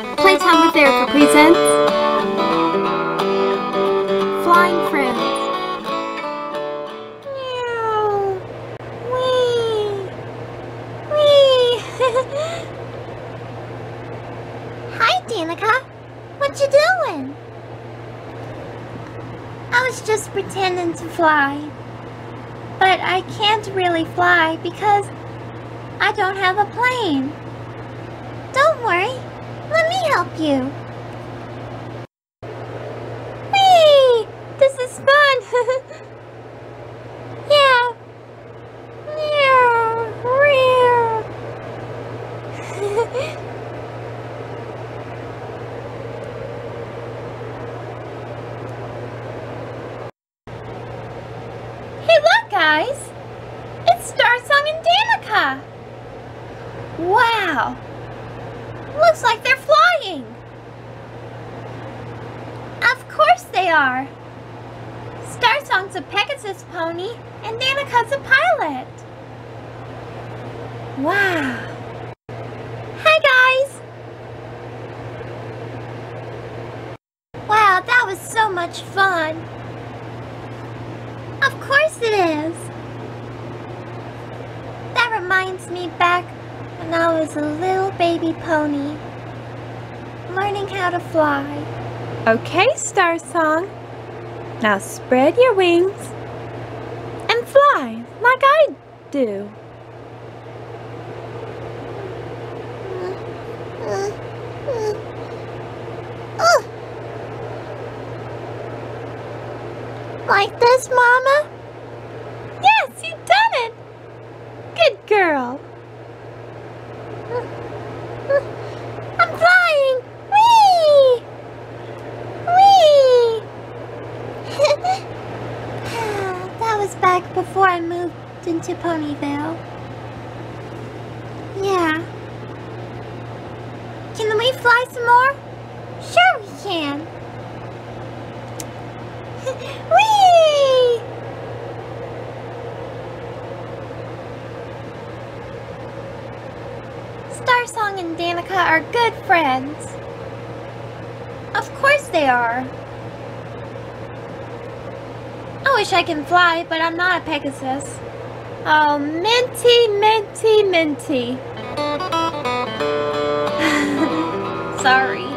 Playtime with Erika presents Flying Friends. Meow. Wee. Wee. Hi, Danika. What you doing? I was just pretending to fly. But I can't really fly because I don't have a plane. Don't worry. Let me help you. Whee! This is fun. yeah. Look, guys. It's Starsong and Danika. Wow. Looks like they're flying. Of course they are. Starsong's a Pegasus pony and Danika's a pilot. Wow. Hi guys. Wow, that was so much fun. Of course it is. That reminds me back when I was a little baby pony, learning how to fly. Okay, Star Song. Now spread your wings and fly like I do. Like this, Mama? Yes, you've done it. Good girl. I'm flying! Whee! Whee! that was back before I moved into Ponyville. Yeah. Can we fly some more? Sure we can. Whee! Starsong and Danika are good friends. Of course they are. I wish I can fly, but I'm not a Pegasus. Oh, Minty, Minty, Minty. Sorry.